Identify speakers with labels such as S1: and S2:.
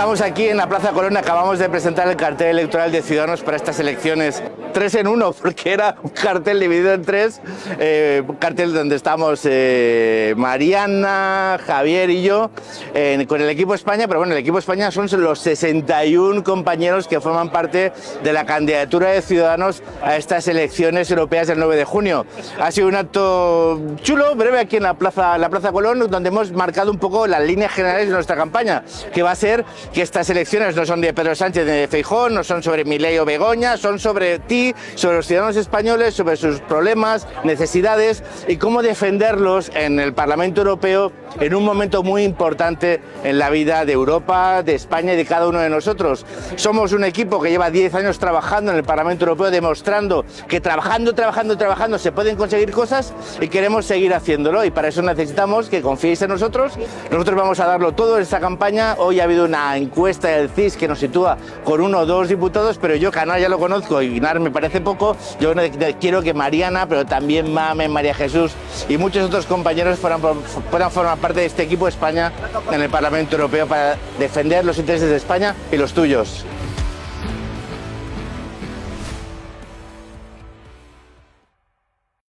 S1: Estamos aquí en la Plaza Colón, acabamos de presentar el cartel electoral de Ciudadanos para estas elecciones. Tres en uno, porque era un cartel dividido en tres. Eh, un cartel donde estamos eh, Mariana, Javier y yo con el equipo España, pero bueno, el equipo España son los 61 compañeros que forman parte de la candidatura de Ciudadanos a estas elecciones europeas del 9 de junio. Ha sido un acto chulo, breve aquí en la Plaza, la Plaza Colón, donde hemos marcado un poco las líneas generales de nuestra campaña, que va a ser que estas elecciones no son de Pedro Sánchez ni de Feijón, no son sobre Milei o Begoña, son sobre ti, sobre los ciudadanos españoles, sobre sus problemas, necesidades y cómo defenderlos en el Parlamento Europeo en un momento muy importante en la vida de Europa, de España y de cada uno de nosotros. Somos un equipo que lleva 10 años trabajando en el Parlamento Europeo demostrando que trabajando, trabajando, trabajando se pueden conseguir cosas y queremos seguir haciéndolo y para eso necesitamos que confiéis en nosotros. Nosotros vamos a darlo todo en esta campaña. Hoy ha habido una encuesta del CIS que nos sitúa con uno o dos diputados, pero yo Canal ya lo conozco y Guinar me parece poco. Yo quiero que Mariana, pero también Mame, María Jesús y muchos otros compañeros puedan, puedan formar parte de este equipo de España en el Parlamento Europeo para defender los intereses de España y los tuyos.